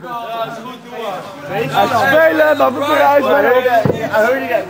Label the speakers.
Speaker 1: Hey! Spelen, dan moet je eruit
Speaker 2: I heard you got, I heard you got,